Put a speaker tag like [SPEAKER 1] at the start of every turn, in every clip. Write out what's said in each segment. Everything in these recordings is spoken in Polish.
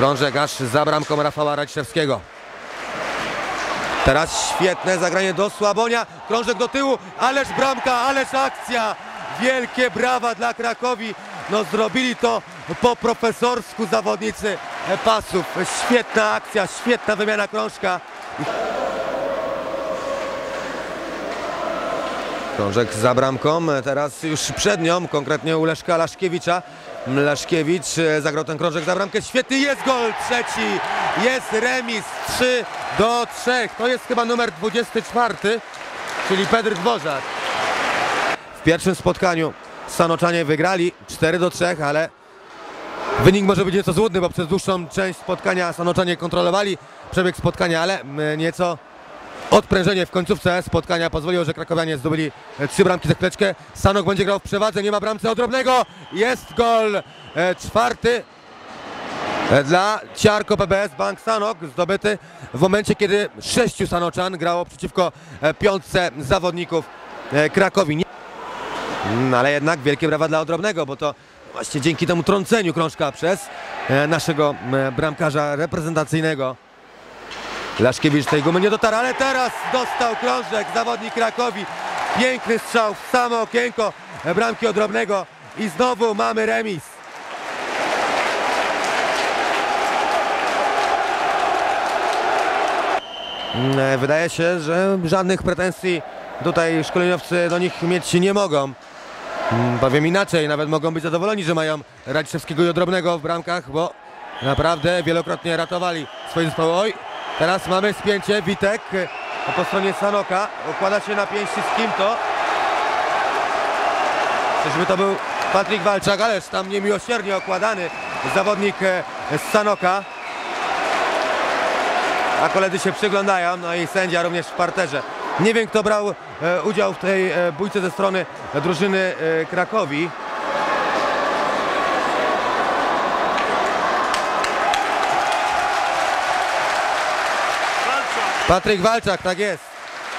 [SPEAKER 1] Krążek aż za bramką Rafała Raciszewskiego. Teraz świetne zagranie do Słabonia. Krążek do tyłu, ależ bramka, ależ akcja. Wielkie brawa dla Krakowi. No zrobili to po profesorsku zawodnicy pasów. Świetna akcja, świetna wymiana krążka. Krążek za bramką, teraz już przed nią, konkretnie u Leszka Laszkiewicza. Laszkiewicz e, zagrał ten krążek za bramkę, świetny jest gol trzeci, jest remis 3 do 3. To jest chyba numer 24, czyli Pedr Dworzak. W pierwszym spotkaniu Sanoczanie wygrali 4 do 3, ale wynik może być nieco złudny, bo przez dłuższą część spotkania Sanoczanie kontrolowali przebieg spotkania, ale m, nieco Odprężenie w końcówce spotkania pozwoliło, że krakowianie zdobyli trzy bramki za chwileczkę. Sanok będzie grał w przewadze, nie ma bramce odrobnego. Jest gol e, czwarty e, dla Ciarko PBS Bank Sanok zdobyty w momencie, kiedy sześciu Sanoczan grało przeciwko e, piątce zawodników Krakowi. Mm, Ale jednak wielkie brawa dla Odrobnego, bo to właśnie dzięki temu trąceniu krążka przez naszego bramkarza reprezentacyjnego. Laszkiewicz gumy nie dotarł, ale teraz dostał krążek zawodnik Krakowi. Piękny strzał w samo okienko bramki Odrobnego i znowu mamy remis. Mm, Wydaje się, że żadnych pretensji tutaj szkoleniowcy do nich mieć nie mogą. Mm, Powiem inaczej, nawet mogą być zadowoleni, że mają Radziszewskiego i Odrobnego w bramkach, bo naprawdę wielokrotnie ratowali swoje zespoły. Oj, teraz mamy spięcie, Witek po stronie Sanoka, układa się na pięści z kim to? Czyżby to był Patryk Walczak, ależ tam niemiłosiernie okładany zawodnik e, z Sanoka. A koledzy się przyglądają, no i sędzia również w parterze. Nie wiem, kto brał e, udział w tej e, bójce ze strony drużyny Krakowi. Patryk Walczak, tak jest.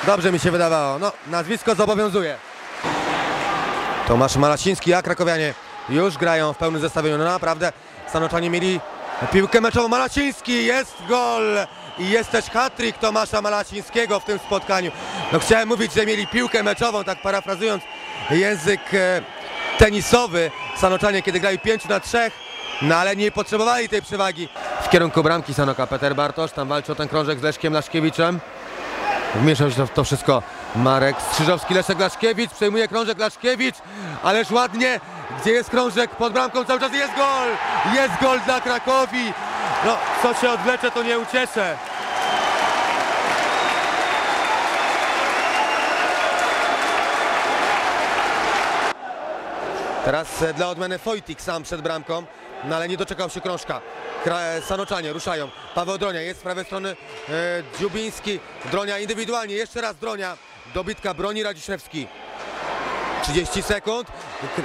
[SPEAKER 1] Dobrze mi się wydawało. No, nazwisko zobowiązuje. Tomasz Malasiński, a krakowianie już grają w pełnym zestawieniu. No naprawdę Stanoczanie mieli piłkę meczową. Malasiński, jest gol i jest też hat-trick Tomasza Malasińskiego w tym spotkaniu. No chciałem mówić, że mieli piłkę meczową, tak parafrazując język e, tenisowy. Stanoczanie, kiedy grali 5 na 3, no ale nie potrzebowali tej przewagi. Kierunku bramki Sanoka. Peter Bartosz, tam walczy o ten krążek z Leszkiem Laszkiewiczem. Wmieszał się w to wszystko Marek Strzyżowski, Leszek Laszkiewicz, przejmuje krążek. Laszkiewicz, ależ ładnie, gdzie jest krążek? Pod bramką, cały czas jest gol, jest gol dla Krakowi, no co się odwlecze to nie ucieszę. Teraz e, dla odmiany Wojtik sam przed bramką, no ale nie doczekał się krążka. E, Sanoczanie ruszają. Paweł Dronia jest z prawej strony e, Dziubiński. Dronia indywidualnie, jeszcze raz Dronia. Dobitka broni Radziszewski. 30 sekund.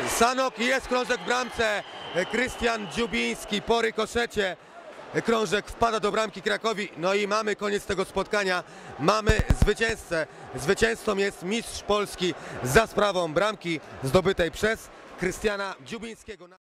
[SPEAKER 1] Sanok jest krążek w bramce. E, Krystian Dziubiński po rykoszecie. Krążek wpada do bramki Krakowi. No i mamy koniec tego spotkania. Mamy zwycięzcę. Zwycięzcą jest mistrz Polski za sprawą bramki zdobytej przez Krystiana Dziubińskiego.